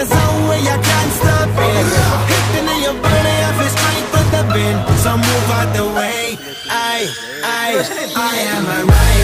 a zone where you can't stop it. Hitting in your body, I feel strength with the bin. So move out the way. I, I, I am a rider.